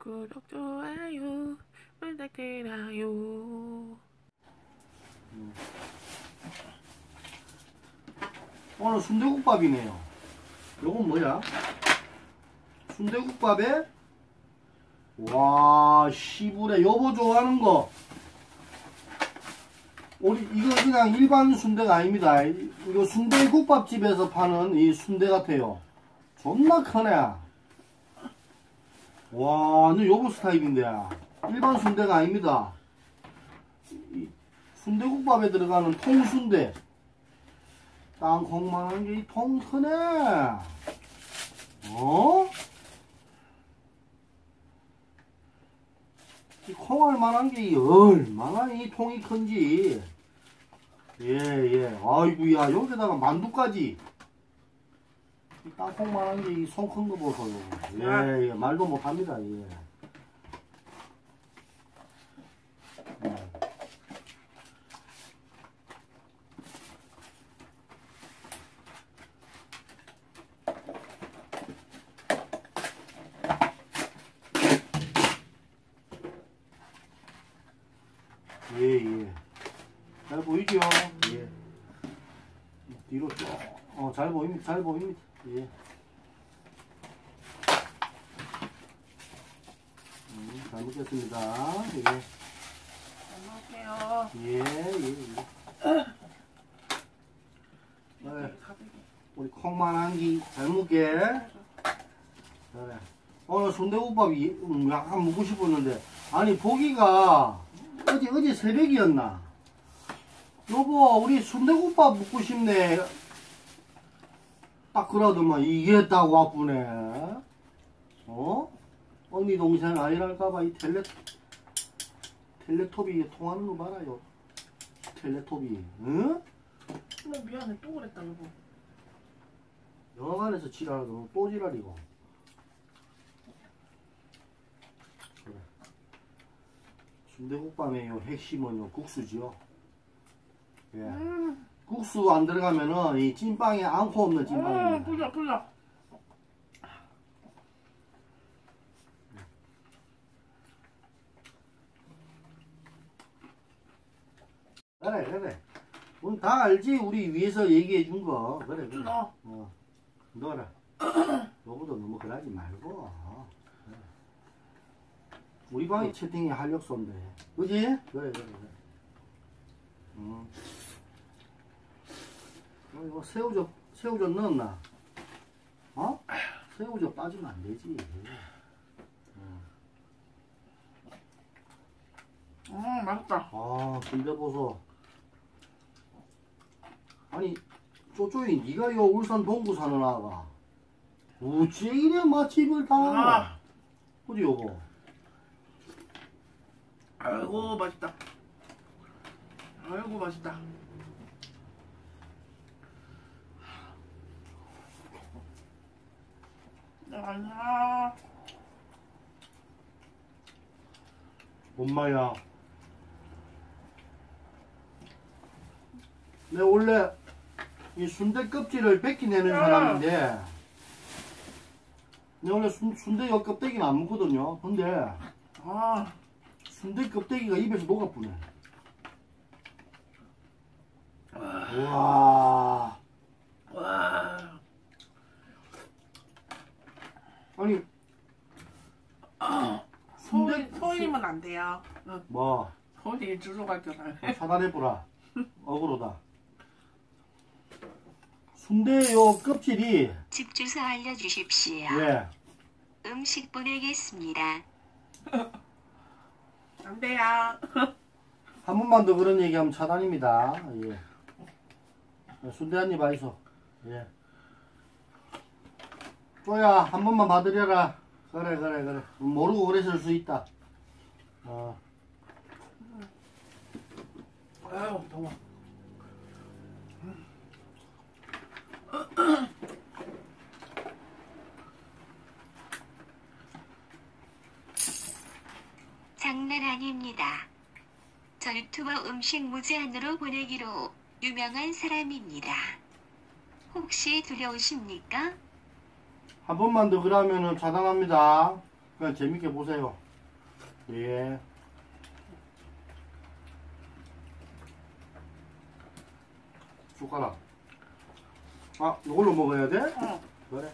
구독, 좋아요 부탁드려요. 오늘 순대국밥이네요. 요건 뭐야? 순대국밥에 와 시부레 여보 좋아하는 거. 우리 이거 그냥 일반 순대가 아닙니다. 이- 이거 순대국밥집에서 파는 이 순대 같아요. 존나 크네. 와, 너 여보 스타일인데. 일반 순대가 아닙니다. 이 순대국밥에 들어가는 통순대. 땅콩만한 게 이 통 크네. 어? 이 콩알 만한 게이 얼마나 이 통이 큰지. 예, 예. 아이구야, 여기다가 만두까지. 이 땅콩만한 게이손큰 거 보소요. 예, 예. 말도 못 합니다, 예. 예. 예, 예. 잘 보이죠? 예. 뒤로 쭉. 어, 잘 보입니다. 잘 보입니다. 예. 음, 잘 먹겠습니다. 예. 안녕하세요. 예, 예, 예. 네. 우리 콩만한 기잘 먹게. 그래. 오늘 순대국밥이 음, 약간 먹고 싶었는데 아니 보기가 어제 어제 새벽이었나? 여보 우리 순대국밥 먹고 싶네. 딱 그러더만 이게 딱 와쁘네. 어? 언니 동생 아니랄까봐 이 텔레 텔레토비 통하는 거 봐라요. 텔레토비. 응? 어, 미안해 또 그랬다 여보. 영화관에서 지랄하고 또 지랄이고. 그래. 순대국밥의 요 핵심은 요 국수지요. 예. 음, 국수 안 들어가면은 이 찐빵에 앙코 없는 음, 찐빵입니다. 불려 불려. 그래 그래. 우리 다 알지 우리 위에서 얘기해 준 거. 그래 그래. 좀 넣어. 어. 넣어라. 너보다 너무 그러지 말고. 그래. 우리 방이 채팅이 활력소인데. 그지? 그래, 그래, 그래. 음. 어, 이거 새우젓, 새우젓 넣었나? 어? 새우젓 빠지면 안 되지. 음 맛있다. 아, 보소. 아니, 쪼쪼이, 니가 요 울산 동구 사는 아가. 어째 이래 맛집을 다. 아, 어디 여보? 아이고 맛있다. 아이고 맛있다. 아니야. 엄마야. 내 원래 이 순대 껍질을 뺏기내는 사람인데, 내 원래 순, 순대 요 껍데기는 안 먹거든요. 근데 아, 순대 껍데기가 입에서 녹아쁘네. 와, 와. 아니 소인 소임은 안 돼요. 응, 뭐 소임 주소 갈거나. 차단해보라. 억울하다. 순대 요 껍질이 집 주소 알려주십시오. 예. 음식 보내겠습니다. 안 돼요. 한 번만 더 그런 얘기하면 차단입니다. 예. 순대 한 입 아이소. 예. 쪼야, 한 번만 봐드려라. 그래, 그래, 그래. 모르고 그랬을 수 있다. 어. 아유 더워. 장난 아닙니다. 저 유튜버 음식 무제한으로 보내기로 유명한 사람입니다. 혹시 두려우십니까? 한 번만 더 그러면은 차단합니다. 그냥 재밌게 보세요. 예. 숟가락. 아, 이걸로 먹어야 돼? 어. 그래.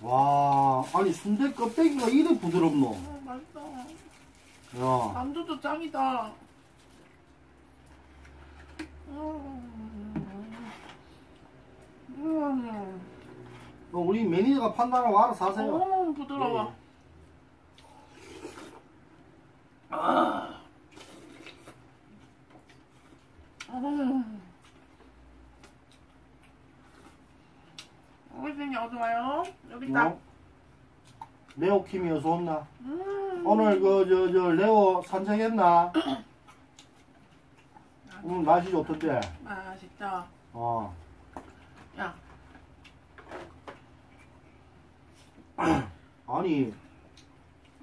와, 아니 순대 껍데기가 이래 부드럽노. 어, 맛있다. 야, 만두도 짱이다. 음. 음. 어, 우리 매니저가 판단하고 알아서 하세요. 어, 부드러워. 아. 음. 어머니 어디 와요? 여기 있다. 어? 레오킴이 어서 온나? 음. 오늘 그 저 저 레오 산책했나? 오늘 날씨 좋던데. 맛있다. 어. 야, 아니,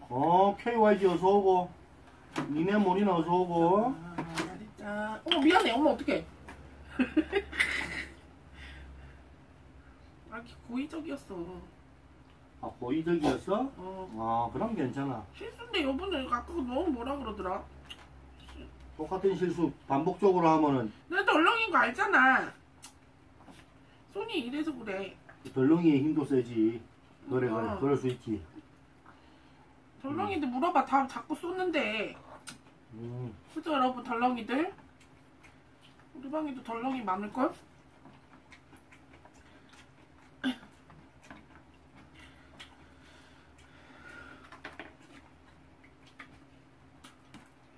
어 KYG 어서 오고, 니네 모리나 어서 오고. 아. 어머 미안해. 어머 어떡해. 아, 고의적이었어. 아 고의적이었어? 어. 아 그럼 괜찮아. 실수인데 여보는 아까 너무 뭐라 그러더라. 똑같은 실수 반복적으로 하면은 내 덜렁인 거 알잖아. 손이 이래서 그래. 덜렁이의 힘도 세지. 그래 그래 어. 그럴 수 있지. 덜렁이들 물어봐. 다 자꾸 쏘는데. 음. 그죠 여러분 덜렁이들? 우리 방에도 덜렁이 많을걸?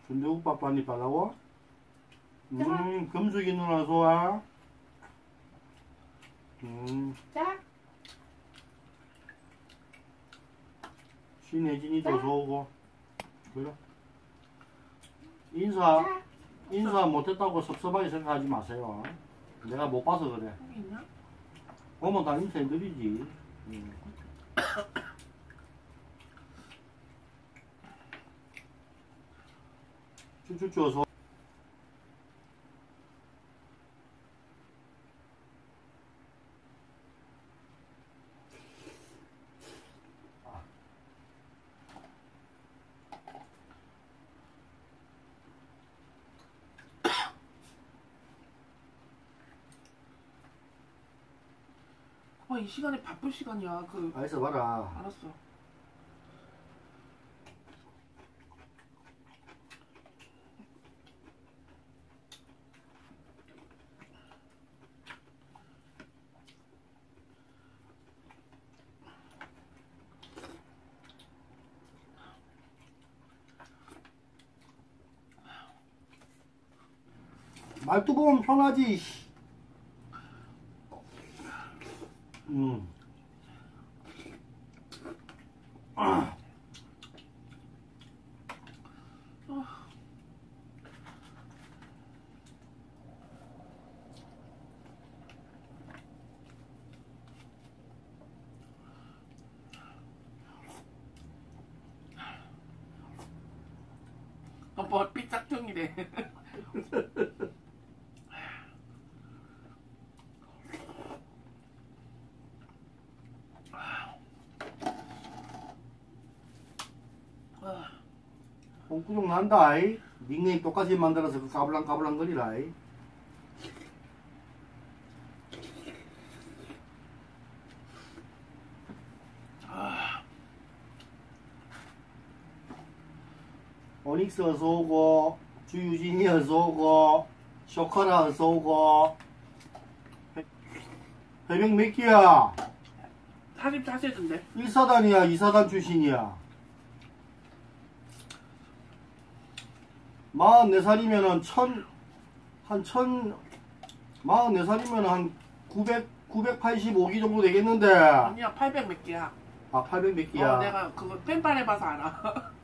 순대국밥 한입 달라고? 음, 금숙이 누나 좋아. 음, 자. 신혜진이도 좋고. 그래. 인사, 인사 못했다고 섭섭하게 생각하지 마세요. 내가 못 봐서 그래. 다 인사해드리지. 음. 쭈쭈쭈 어서. 시간에 바쁠 시간이야. 그, 알았어 봐라. 알았어. 말투 보면 편하지. 씨. 음. 아. 어, 머리 짝퉁이래. 홍구정 난다. 이. 닉네임 똑같이 만들어서 그 까불랑 까불랑 거리라. 이. 오닉스 어서 오고 주유진이 어서 오고 쇼카라 어서 오고 해- 해병 몇 기야? 44세던데. 1사단이야 2사단 출신이야 44살이면은 천, 한 천, 44살이면 한 900, 985기 정도 되겠는데. 아니야, 800 몇 개야. 아, 800몇 기야. 어, 내가 그거 펜팔 해봐서 알아.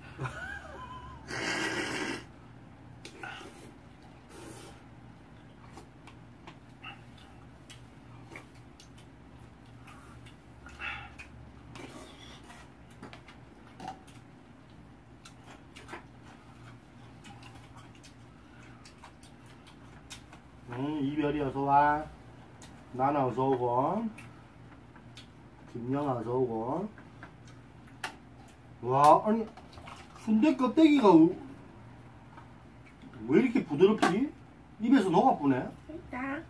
응, 이별이 어서 와. 나나 어서 오고. 김영아 어서 오고. 와, 아니, 순대 껍데기가 우- 왜 이렇게 부드럽지? 입에서 녹아쁘네. 있다.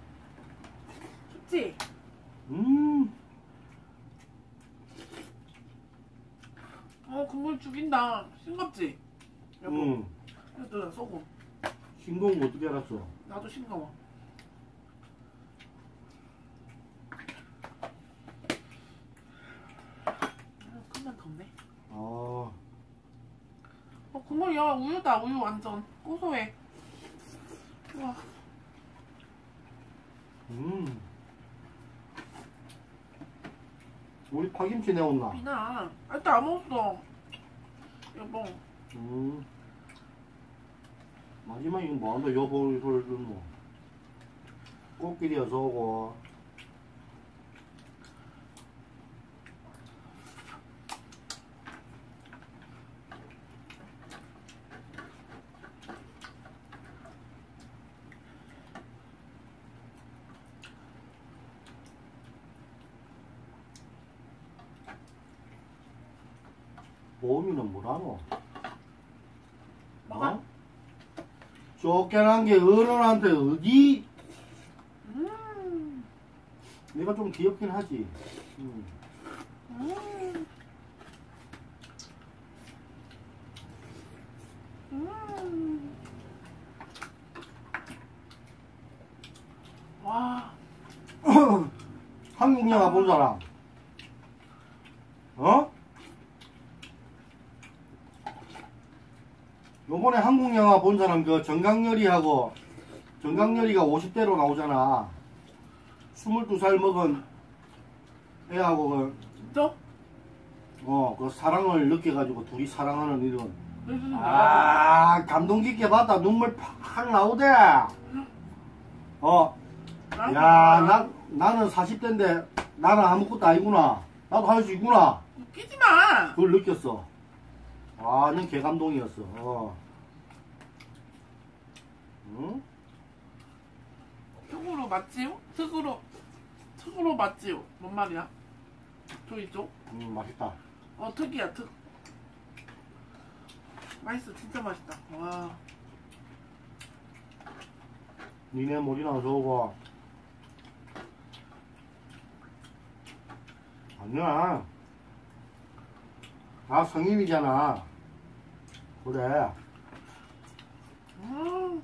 좋지? 음, 어, 국물 죽인다. 싱겁지? 여보, 음. 이것도 소금. 싱거운 거 어떻게 알았어? 나도 싱거워. 아, 큰만 덥네. 아, 어, 국물, 야, 우유다, 우유 완전. 고소해. 와, 음. 우리 파김치 내었나? 비나. 아, 일단 안 먹었어. 여보, 음. 마지막 이건 뭐한다, 여보, 이걸 뭐. 꽃길이 어서 오고. 보험이는 뭐라노? 어? 쫓겨난 게 어른한테 어디? 음, 내가 좀 귀엽긴 하지. 음. 음. 음. 와, 한국 영화 본 사람? 어? 요번에 한국 영화 본 사람 그 정강렬이하고 정강렬이가 50대로 나오잖아. 22살 먹은 애하고 그, 진짜? 어, 그 사랑을 느껴가지고 둘이 사랑하는 이런. 요즘 아, 감동 깊게 봤다. 눈물 팍 나오대. 어, 야, 나, 나는 40대인데 나는 아무것도 아니구나. 나도 할 수 있구나. 웃기지 마. 그걸 느꼈어. 완전 개감동이었어. 어. 응? 특으로 맞지요? 특으로 특으로 맞지요? 뭔 말이야? 저기 쪽? 음, 맛있다. 어 특이야 특. 맛있어 진짜 맛있다. 와. 니네 머리나 좋고. 아니야. 나 성인이잖아. 그래. 음.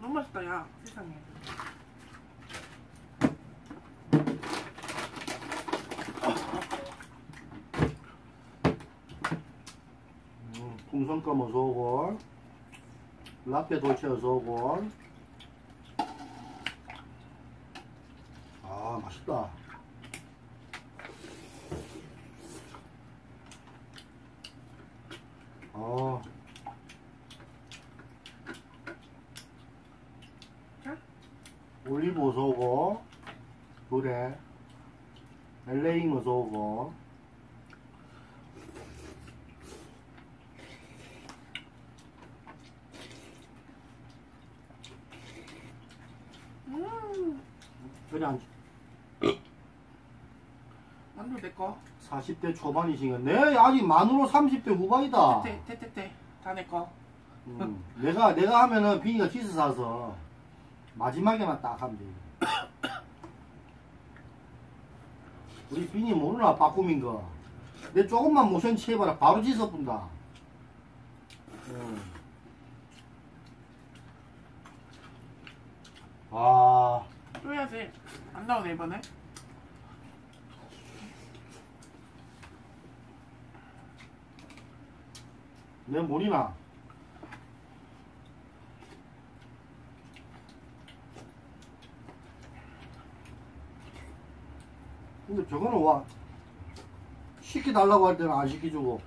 너무 맛있다 야 세상에. 음, 풍선껌 어서 오고. 라떼 돌체 어서 오고. 아, 맛있다. 아. 자. 올리브 어서 오고. 그래. 엘레잉 어서 오고. 음. 한 만두 내 거. 40대 초반이신가? 네, 아직 만으로 30대 후반이다. 테테 테테테 다내 거. 음, 내가, 내가 하면은 비니가 키스 사서 마지막에만 딱 하면 돼. 우리 비니 모르나, 빠꾸민 거. 내 조금만 모션 취해봐라. 바로 지서 분다. 음. 와, 또 해야지. 안 나오네 이번에. 내 머리나. 근데 저거는 와. 시켜달라고 할 때는 안 시켜주고.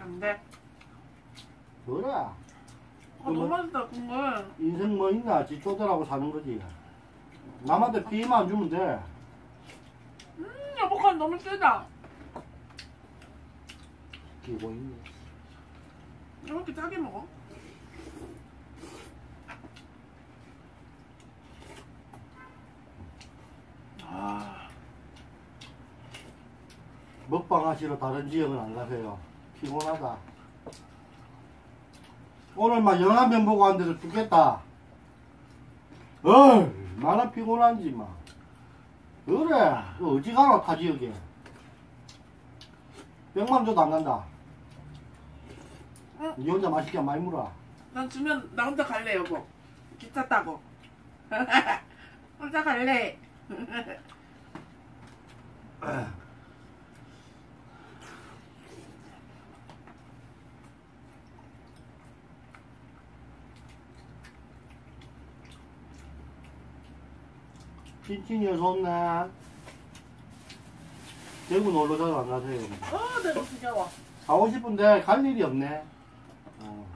안 돼. 그래 아 너무 맛있다 국물. 인생 뭐 있나? 지초들하고 사는 거지. 남한테 피해만 안 주면 돼 음 여보간 너무 세다. 끼고 있네. 왜 이렇게 짜게 먹어? 아, 먹방 하시러 다른 지역은 안 가세요. 피곤하다. 오늘 막 영화면 보고 왔는데도 죽겠다. 얼마나 피곤한지 막. 그래, 그 어디 가노 타 지역에. 백만 줘도 안 간다. 응. 니 혼자 맛있게 많이 물어. 난 주면 나 혼자 갈래 여보. 기차 타고. 혼자 갈래. 찐찐이 어서 온나? 대구 놀러 자주 안 가세요. 어, 내가 지겨워. 가고 싶은데 갈 일이 없네. 어.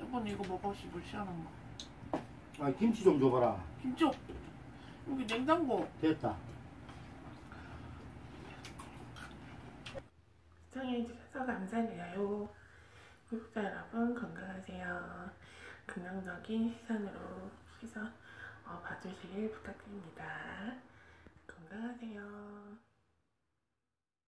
여보 이거 먹어 씨물 시원한 거. 아, 김치 좀 줘봐라. 김치 없- 여기 냉장고. 됐다. 시청해주셔서 감사드려요. 구독자 여러분 건강하세요. 긍정적인 시선으로 시선 어, 봐주시길 부탁드립니다. 건강하세요.